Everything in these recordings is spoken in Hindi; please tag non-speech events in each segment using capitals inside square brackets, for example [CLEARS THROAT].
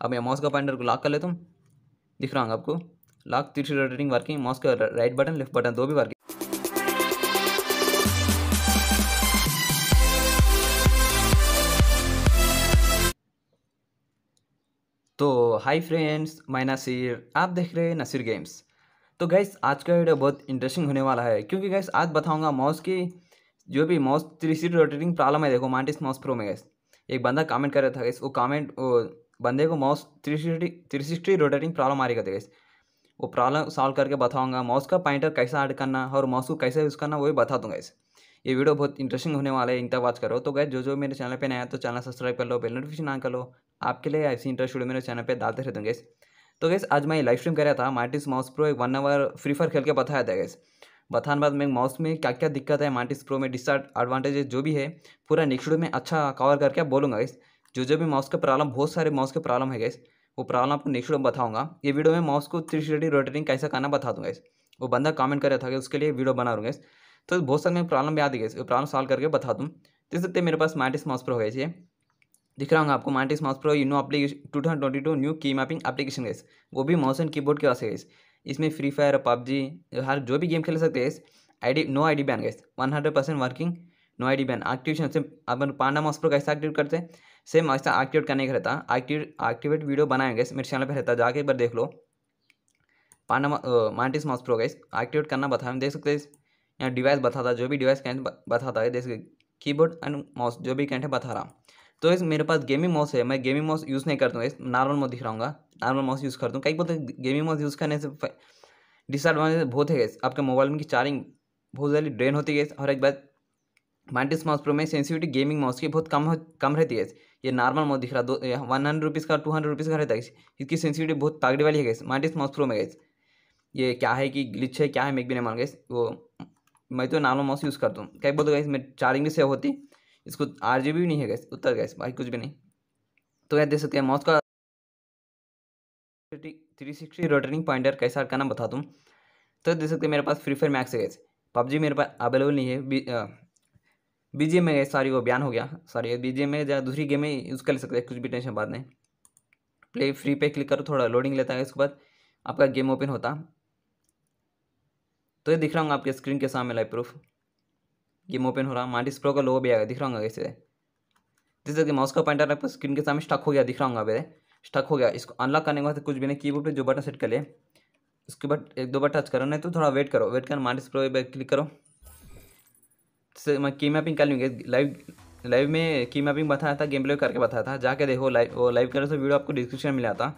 अब मैं माउस का पॉइंटर को लॉक कर लेता हूँ। दिख रहा हूँ आपको। लॉक तीसरी रोटेटिंग वर्किंग माउस का राइट बटन लेफ़्ट बटन दो भी वर्किंग तो हाय फ्रेंड्स मैं नसीर। आप देख रहे हैं नासिर गेम्स तो गैस आज का वीडियो बहुत इंटरेस्टिंग होने वाला है। क्योंकि गैस आज बताऊँगा माउस की जो भी mouse three C rotating problem है। देखो मांटिस माउस प्रो में गैस एक बंदा कमेंट कर रहा था गैस वो कमेंट वो बंदे को mouse three sixty three sixty rotating problem आ रही थी गैस वो प्रॉब्लम सॉल्व करके बताऊँगा माउस का पॉइंटर कैसा ऐड करना और माउस को कैसे यूज़ करना, वो भी बता दूँगा इस ये वीडियो बहुत इंटरेस्टिंग होने वाला है इंटर वॉच करो। तो गैस जो जो मेरे चैनल पे नया तो चैनल सब्सक्राइब कर लो बेल नोटिफिकेशन ऑन कर लो। आपके लिए ऐसी इंटरेस्ट वीडियो मेरे चैनल पे डालते रहते गैस तो गैस आज मैं लाइव स्ट्रीम कर रहा था मार्टिस माउस प्रो एक वन आवर फ्री फायर खेल के बताया था गैस बताने बाद मैं माउस में क्या क्या दिक्कत है मार्टिस प्रो में डिसएडवांटेजेस जो भी है, पूरा नेक्स्ट वीडियो में अच्छा कवर करके बोलूँगा गैस जो जो भी माउस का प्रॉब्लम बहुत सारे माउस के प्रॉब्लम है गैस वो प्रॉब्लम आपको नेक्स्ट वीडियो में बताऊँगा। ये वीडियो में माउस को थ्री सिक्सटी रोटेटिंग कैसे करना बता दूँगा गैस वो बंदा कमेंट कर रहा था कि उसके लिए वीडियो बना दूँगा तो बहुत सारे प्रॉब्लम भी आती गई प्रॉब्लम सॉल्व करके बता दूँ। देख सकते मेरे पास माइटिस माउस प्रो है दिख रहा हूँ आपको Mantis mouse pro Uno application two twenty two new की मैपिंग एप्लीकेशन गैस वो भी माउस एंड कीबोर्ड के वास्ते गैस इसमें फ्री फायर पबजी, हर जो भी गेम खेल सकते हैं I D no I D ban guys one hundred percent working no I D ban activation से अपन पांडा माउस प्रो कैसे एक्टिवेट करते हैं? सेम ऐसा एक्टिवेट करने का रहता। एक्टिव एक्टिवेट वीडियो बनाएँगे मेरे चैनल पर रहता। जाके एक बार देख लो। Panda Mantis mouse pro guys activate करना बता देख सकते हैं यहाँ डिवाइस बताता जो भी डिवाइस कहते बताता है जैसे कीबोर्ड एंड माउस जो भी कहते बता रहा तो इस मेरे पास गेमिंग माउस है। मैं गेमिंग माउस यूज़ नहीं करता हूँ। नॉर्मल माउस दिख रहा हूँ नॉर्मल माउस यूज़ करता हूँ। कई बोलते गेमिंग माउस यूज़ करने से डिसएडवांटेज बहुत है गैस आपके मोबाइल में की चार्जिंग बहुत जल्दी ड्रेन होती है और एक बात माइंटिस माउस प्रो में सेंसिटिविटी गेमिंग माउस की बहुत कम कम रहती है। ये नॉर्मल माउस दिख रहा, दो वन हंड्रेड रुपीज़ का टू हंड्रेड रुपीज़ का रहता है। इसकी सेंसिटिविटी बहुत तागड़ी वाली है गैस माइंटिस माउस प्रो में गैस ये क्या है कि ग्लिच है, क्या है मेक भी नहीं मान गैस वो, मैं तो नॉर्मल माउस यूज़ करता हूँ। कई बोलते गैस मैं चार्जिंग भी सेव होती। इसको आर जी बी नहीं है गैस उत्तर गैस भाई कुछ भी नहीं। तो यह देख सकते हैं माउस का थ्री सिक्सटी रोटेटिंग पॉइंटर कैसा करना बता दूँ तो देख सकते हैं, मेरे पास फ्री फायर मैक्स है गैस पबजी मेरे पास अवेलेबल नहीं है। बी बी जी एम में सॉरी वो बयान हो गया। सॉरी बी जी एम में या दूसरी गेम में यूज़ कर ले सकते हैं, कुछ भी टेंशन बात नहीं प्ले फ्री पे क्लिक करो, थोड़ा लोडिंग लेता है, उसके बाद आपका गेम ओपन होता। तो ये दिख रहा हूँ आपके स्क्रीन के सामने लाइव प्रूफ गेम ओपन हो रहा मार्टिस प्रो का लोगो भी आएगा दिख रहा हूँ कैसे जैसे कि माउस का पॉइंटर आपको स्क्रीन के सामने स्टक हो गया, दिख रहा हूँ अभी स्टक हो गया, इसको अनलॉक करने के बाद कुछ भी नहीं कीबोर्ड पे जो बटन सेट कर ले, उसके बाद एक दो बार टच करो, नहीं तो थोड़ा वेट करो वेट कर मार्टिस प्रो पे क्लिक करो। की मैपिंग कर लूँगी। लाइव लाइव में की मैपिंग बताया था गेम प्ले करके बताया था। जाके देखो, लाइव, वो लाइव करे तो वीडियो आपको डिस्क्रिप्शन मिला था।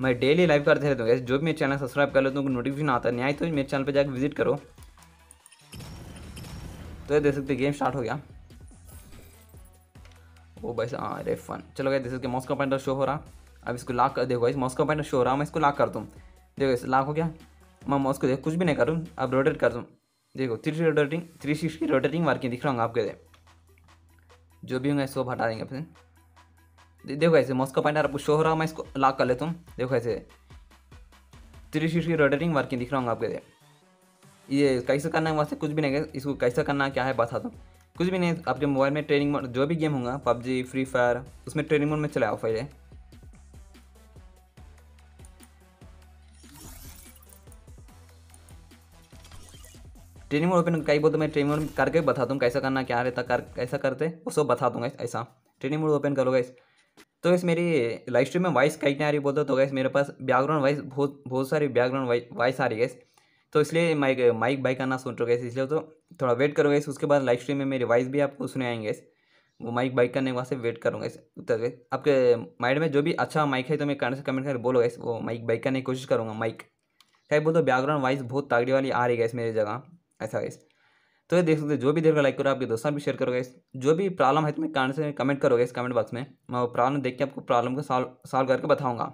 मैं डेली लाइव करते रहता हूँ। जो भी मेरे चैनल सब्सक्राइब कर लेता हूँ नोटिफिकेशन आता है। नहीं तो मेरे चैनल पर जाकर विज़िट करो। तो ये देख सकते गेम स्टार्ट हो गया। ओ भाई हाँ अरे फन चलो गए देख सकते माउस का पॉइंटर शो हो रहा। अब इसको लाक कर, देखो इस माउस का पॉइंटर शो हो रहा। मैं इसको लॉक कर दूँ। देखो इस लॉक हो गया। मैं माउस को देख, कुछ भी नहीं करूँ। अब रोटेट कर दूँ। देखो three rotating three sixty rotating working दिख रहा हूँ आपके जो भी होंगे इसको हटा देंगे फिर देखो ऐसे माउस का पॉइंटर आपको शो हो रहा मैं इसको लॉक कर लेता हूँ। देखो ऐसे थ्री सिक्सटी रोटेटिंग वर्किंग दिख रहा हूँ आपके ये कैसे करना है वहाँ से कुछ भी नहीं है, इसको कैसे करना क्या है, बता दो। कुछ भी नहीं आपके मोबाइल में ट्रेनिंग मोड जो भी गेम होगा, पबजी फ्री फायर उसमें ट्रेनिंग मोड में चलाओ पहले। ट्रेनिंग मोड ओपन कई बोलते मैं ट्रेनिंग मोड करके बता दूँ कैसा करना, क्या रहता, कर, कैसा करते, वो सब बता दूँगा ऐसा। ट्रेनिंग मोड ओपन करोगे तो इस मेरी लाइव स्ट्रीम में वॉइस कहीं नहीं आ रही बोलते तो गैस मेरे पास बैकग्राउंड वॉइस बहुत बहुत सारी बैकग्राउंड वॉइस आ रही है तो इसलिए माइक माइक बाई करना सुन रहे इसलिए तो थोड़ा वेट करोगे उसके बाद लाइव स्ट्रीम में मेरी वॉइस भी आपको सुने आएँगे वो माइक बाइक करने के से वेट करूँगा इस उत्तर आपके माइंड में जो भी अच्छा माइक है तो मैं कहने से कमेंट करके बोलो इस वो माइक बाइक करने की कोशिश करूँगा माइक क्या बोलते बैकग्राउंड वॉइस बहुत तागड़ी वाली आ रही है इस मेरी जगह। ऐसा इस तो ये देख सकते जो भी देर का लाइक करो, आपके दोस्तों भी शेयर करो करोगे जो भी प्रॉब्लम है, तुम्हें कहने से कमेंट करोगे इस कमेंट बॉक्स में। मैं वो प्रॉब्लम देख के आपको प्रॉब्लम को सॉल्व सॉल्व करके बताऊँगा।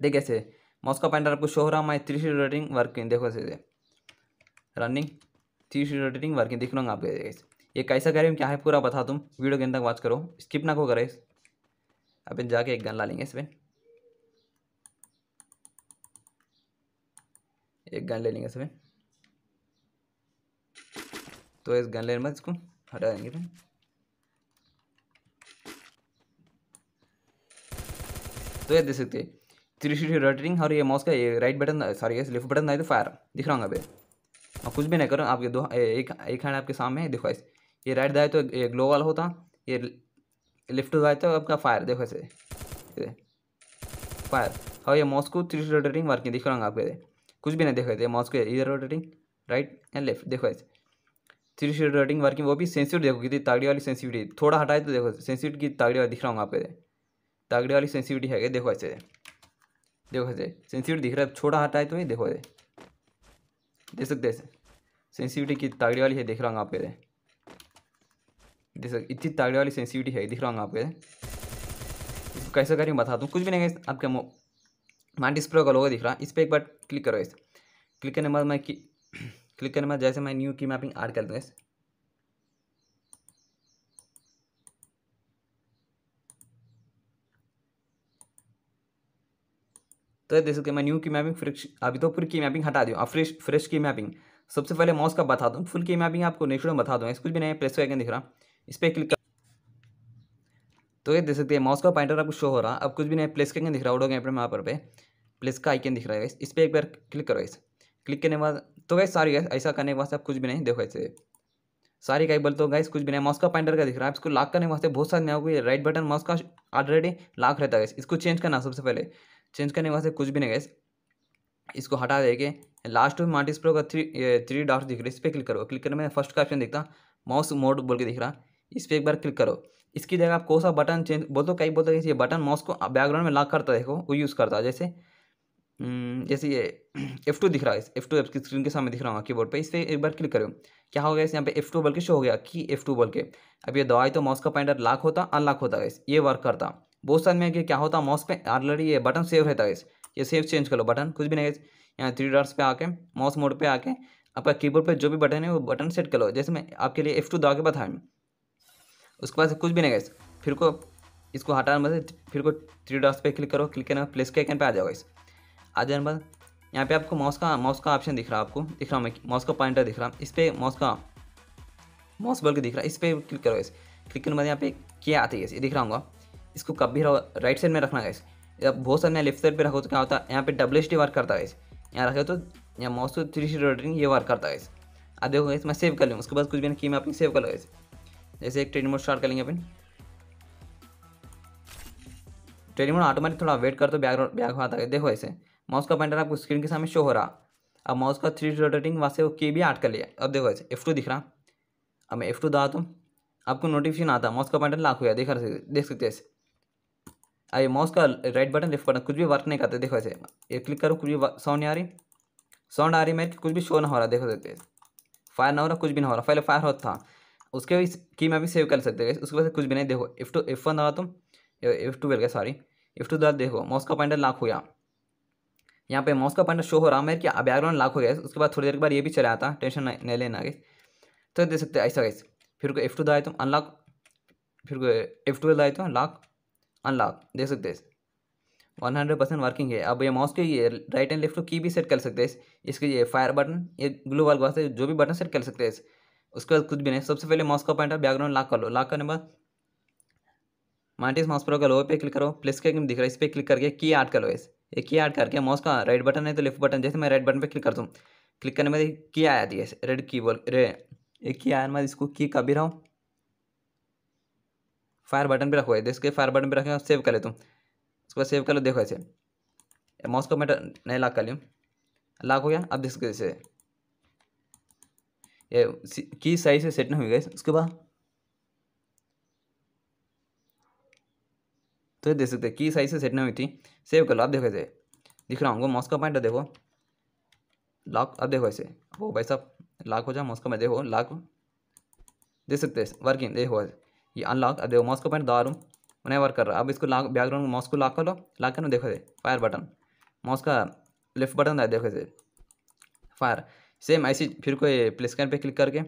देख ऐसे माउस का पॉइंटर आपको शो हो रहा मैं थ्री सी रेटिंग वर्क देखो ऐसे running three C rotating working दिख लूँगा आपके ये कैसा करें क्या है पूरा बता तुम वीडियो के अंदर वॉच करो। स्किप ना को करे अब जाके एक गन ला लेंगे इस पर एक गन ले लेंगे इसमें तो इस गन लेने में इसको हटा देंगे फिर। तो ये देख सकते थ्री सिक्सटी रोटेटिंग और ये माउस का ये राइट बटन सॉरी ये लेफ़्ट बटन है तो फायर दिख रहा हूँ अभी और कुछ भी नहीं करो, आपके दो एक एक हैंड आपके सामने है, देखो ऐसे ये राइट दाए तो ये ग्लो वाला होता, ये लेफ़्ट दाए तो आपका फायर देखो ऐसे फायर और ये माउस को थ्री रोटेटिंग वर्किंग दिख रहा हूँ आपके कुछ भी नहीं देखो ऐसे माउस को इधर रोटेटिंग राइट एंड लेफ़्ट देखो ऐसे थ्री सी रोटेटिंग वर्किंग, वो भी सेंसिटिव देखो कितनी तागड़ी वाली सेंसिटिविटी थोड़ा हटाए तो देखो सेंसिटिव की तागड़ी वाली दिख रहा हूँ आपके तागड़ी वाली सेंसिटिविटी है देखो ऐसे। देखो ऐसे सेंसिटिव दिख रहा है, छोटा हटाए तो ही देखो ऐसे। देख सकते हैं सेंसिटिविटी की तागड़ी वाली है, देख रहा हूँ आपके देख सकते, इतनी तागड़ी वाली सेंसिटिविटी है, दिख रहा हूँ आपके कैसे करें बताता हूँ कुछ भी नहीं आपके माइंड डिस्प्ले का लोगो दिख रहा है। इस पर एक बार क्लिक करो इस क्लिक करने के बाद मैं क्लिक करने बाद जैसे मैं न्यू की मैपिंग ऐड कर दूँ तो देख सकते मैं न्यू की मैपिंग फ्रेश अभी तो पूरी की मैपिंग हटा दूँ फ्रेश फ्रेश की मैपिंग। सबसे पहले माउस का बता दूँ फुल की मैपिंग आपको नेक्स्ट में बता दूँ। कुछ भी नहीं प्लेस का दिख रहा। इस पर क्लिक कर तो ये देख सकते हैं माउस का पॉइंटर आपको शो हो रहा। अब कुछ भी नहीं प्लेस का दिख रहा, उडो गेम यहाँ पर प्लेस का आइकन दिख रहा है, इस पर एक बार क्लिक करो इस। क्लिक करने के बाद तो गैस सारी गैस ऐसा करने के वास्ते आप कुछ भी नहीं देखो ऐसे। सारी का बोल तो गैस कुछ भी नहीं। माउस का पॉइंटर का दिख रहा है। इसको लॉक करने वास्ते बहुत सारे आपको राइट बटन माउस का ऑलरेडी लॉक रहता है इसको चेंज करना सबसे पहले। चेंज करने वास्ते कुछ भी नहीं गैस इसको हटा देके लास्ट में मार्टिस प्रो का थ्री थ्री डॉट दिख रहा है। इस पर क्लिक करो। क्लिक करने में फ़र्स्ट का ऑप्शन दिखता माउस मोड बोल के दिख रहा इस पर एक बार क्लिक करो। इसकी जगह आप कौन सा बटन चेंज बोल तो कई बोलते हैं ये बटन माउस को बैकग्राउंड में लॉक करता है, देखो, वो यूज़ करता है। जैसे जैसे ये [CLEARS THROAT] एफ़ टू दिख रहा है एफ़ टू आपकी स्क्रीन के सामने दिख रहा होगा कीबोर्ड पे। इस पर एक बार क्लिक करो क्या हो गया इस यहाँ पे एफ़ टू बोल के शो हो गया कि एफ़ टू बोल के अब ये दवाई तो माउस का पॉइंटर लॉक होता अनलॉक होता है ये वर्क करता। बहुत सारे में क्या होता माउस पे ऑलरेडी ये बटन सेव रहता है ये सेव चेंज कर लो बटन कुछ भी नहीं यहाँ थ्री डॉट्स पे आके माउस मोड पे आके, आपका कीबोर्ड पे जो भी बटन है, वो बटन सेट कर लो। जैसे मैं आपके लिए एफ़ टू दवा के बताएँ उसके बाद कुछ भी नहीं गए फिर को, इसको हटाने मतलब फिर को थ्री डॉट्स पे क्लिक करो। क्लिक करना प्लेस के आइकन पे आ जाओगे इस आ जाने बाद। यहाँ पे आपको माउस का माउस का ऑप्शन दिख रहा है आपको। दिख रहा हूँ माउस का पॉइंटर दिख रहा इस पर माउस का माउस बल के दिख रहा है। इस पर क्लिक करो इस क्लिक करने बाद यहाँ पे क्या आती है ये दिख रहा हूँ इसको कभी राइट साइड में रखना है अब बहुत सारे लेफ़्ट साइड पे रखो तो क्या होता है, यहाँ पे डबल एच वर्क करता है यहाँ रखे तो यहाँ माउस तो थ्री सी रोटिंग ये वर्क करता है अब देखो इस मैं सेव कर लूँ। उसके बाद कुछ भी नहीं की मैं अपनी सेव कर लो जैसे एक ट्रेनिंग मोड स्टार्ट कर लेंगे अपन। ट्रेनिंग मोड ऑटोमेटिक थोड़ा वेट कर तो बैक बैक आता है देखो ऐसे। माउस का पॉइंटर आपको स्क्रीन के सामने शो हो रहा। अब माउस का थ्री रोटेटिंग वहाँ से वो की भी ऐड कर लिया। अब देखो ऐसे एफ़ टू दिख रहा। अब मैं एफ़ टू दबा दूँ आपको नोटिफिकेशन आता माउस का पॉइंटर लाख हो गया, देख देख सकते ऐसे। अरे माउस का राइट बटन लेफ़्ट बटन कुछ भी वर्क नहीं करते, देखो ऐसे। ये क्लिक करो, कुछ भी साउंड नहीं आ रही। साउंड आ रही मेरे, कुछ भी शो ना हो रहा, देखो सकते फायर ना हो रहा, कुछ भी ना हो रहा, पहले फायर होता था। उसके भी की मैं भी सेव कर सकते हैं उसके वजह कुछ भी नहीं, देखो एफ़ टू एफ़ वन दबा तुम एफ़ टू गया सॉरी एफ़ टू दबा देखो, माउस का पॉइंटर लाख हो गया। यहाँ पे माउस का पॉइंटर शो हो रहा है मेरे कि बैकग्राउंड लाख हो गया उसके बाद थोड़ी देर के बाद ये भी चला आता टेंशन नहीं लेना आगे तो दे सकते ऐसा कैसे फिर को एफ़ टू दाए तुम अनलॉक फिर को एफ़ टू दाए तो लॉक अनलॉक दे सकते हैं वन हंड्रेड परसेंट वर्किंग है. अब ये माउस के राइट एंड लेफ़्ट को की भी सेट कर सकते हैं इसके ये फायर बटन ये ग्लू वाल वास्ते जो भी बटन सेट कर सकते हैं उसके बाद कुछ भी नहीं. सबसे पहले माउस का पॉइंटर बैकग्राउंड लॉक कर लो. लॉक करने बाद माइटिस माउस प्रो का लोअर पे क्लिक करो प्लस के दिख रहा है, इस पर क्लिक करके की ऐड कर लो इस ये की ऐड करके माउस का राइट बटन है तो लेफ़्ट बटन जैसे मैं राइट बटन पे क्लिक करता हूँ। क्लिक करने में की आ जाती है रेड की बोल, रे, एक की आया मैं इसको की कभी रहा हूँ। फायर बटन पे रखो इसके फायर बटन पे रखे सेव कर ले हूँ। उसके सेव कर लो, देखो ऐसे। माउस को मैं नहीं लॉक कर लियो लॉक हो गया, अब देख सकते जैसे ये की सही से सेट नहीं हुई गई उसके बाद तो देख सकते की साइज़ से सेट नहीं हुई थी। सेव कर लो अब देखो ऐसे दिख रहा हूँ माउस का पॉइंट देखो। लॉक अब देखो ऐसे वो भाई साहब लॉक हो जाए माउस का मैं देखो लॉक देख सकते हैं वर्किंग देखो ये अनलॉक अब देखो माउस का पॉइंट दबा रहा हूँ नहीं वर्क कर रहा अब इसको लॉक बैकग्राउंड माउस को लॉक कर लो। लॉक करना, देखो फायर बटन माउस का लेफ़्ट बटन है, देखो से फायर सेम ऐसी फिर कोई प्ले प्लेस पे क्लिक करके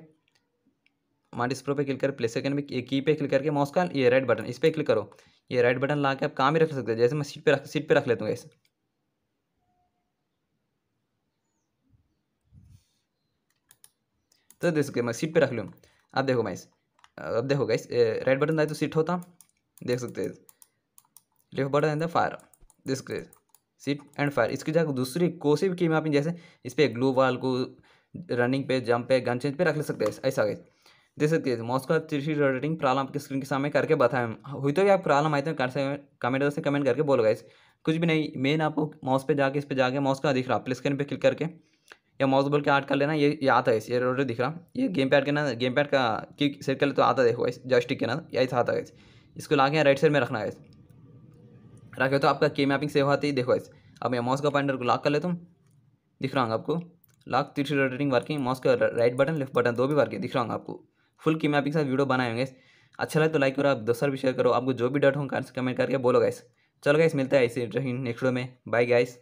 मार्टिस प्रो पे क्लिक कर प्लेस सेकंड पे की पे क्लिक करके माउस का ये राइट बटन इस पर क्लिक करो। ये राइट बटन ला के आप काम ही रख सकते हैं जैसे मैं सीट पे रख सीट पे रख लेता हूँ ऐसे। तो देख सकते मैं सीट पे रख लूँ। अब देखो मैं अब देखो गाइस राइट बटन दाए तो सीट होता, देख सकते लेफ़्ट बटन है fire this seat and fire इसकी जगह दूसरी भी की मैपिंग जैसे इस पर ग्लू वाल को रनिंग पे जंप पे गन चेंज पे रख ले सकते हैं, ऐसा गए देख सकते हैं। मॉस का थ्री रोटेटिंग प्रॉब्लम आपके स्क्रीन के सामने करके बताएँ। हुई तो भी आप प्रॉब्लम आए तो कमेंट से, कमेंट करके बोलो गाइस कुछ भी नहीं मेन आपको माउस पे जाके, इस पे जाके माउस का दिख रहा? प्ले स्क्रीन पे क्लिक करके। या माउस बोल के आर्ट कर लेना, ये ये आता है इस ये रोटर दिख रहा। ये गेम पैड के ना गेम पैड का किक सेट कर ले तो आता देखो इस जॉयस्टिक के ना था, आता है इसको ला के राइट साइड में रखना है इस रखे तो आपका की मैपिंग सेव आती है देखो ऐसे अब मैं माउस का पॉइंटर को लॉक कर ले तुम दिख रहा हूँ आपको। लॉक तीसरी रोटेटिंग वर्किंग माउस का राइट बटन लेफ़्ट बटन दो भी वर्किंग दिख रहा हूँ आपको। फुल की मैं के साथ वीडियो बनाए होंगे। अच्छा लगे तो लाइक करो, आप दोस्तों भी शेयर करो, आपको जो भी डाउट हो कमेंट करके बोलो गाइस चलो गाइस मिलता है ऐसे नेक्स्ट वीडियो में। Bye guys